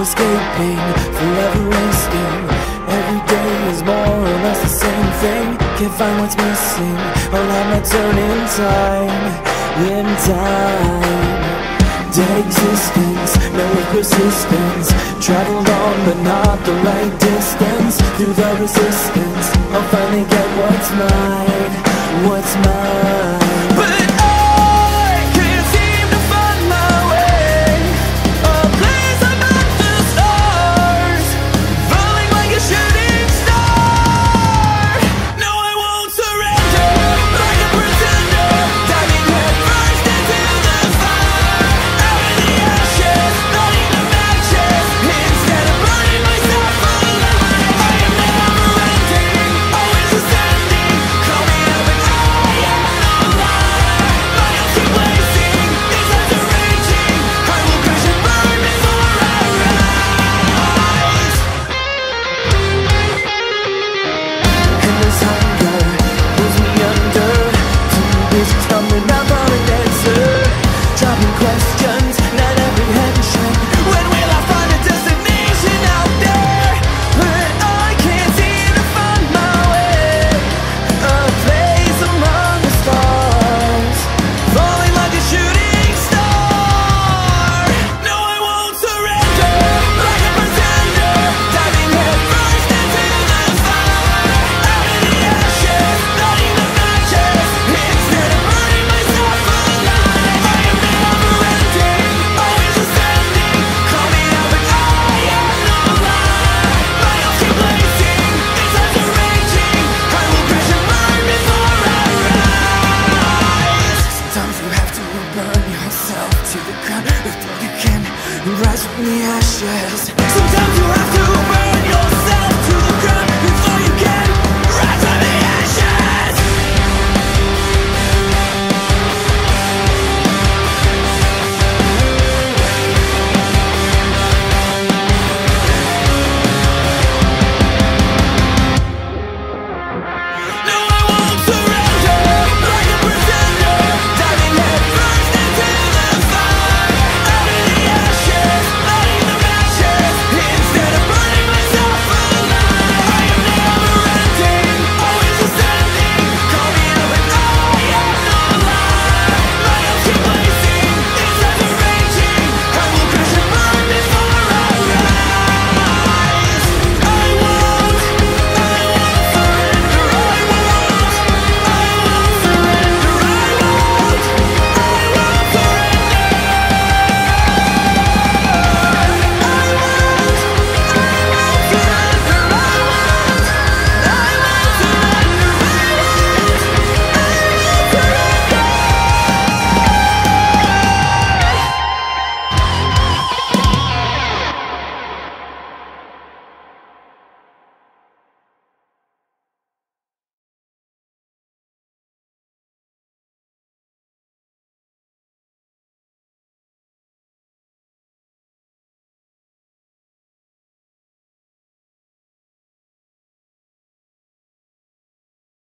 escaping, forever wasting. Every day is more or less the same thing. Can't find what's missing, I'll have my turn in time In time. Dead existence, no persistence Traveled on but not the right distance. Through the resistance, I'll finally get what's mine What's mine touch me ashes. Sometimes you have to burn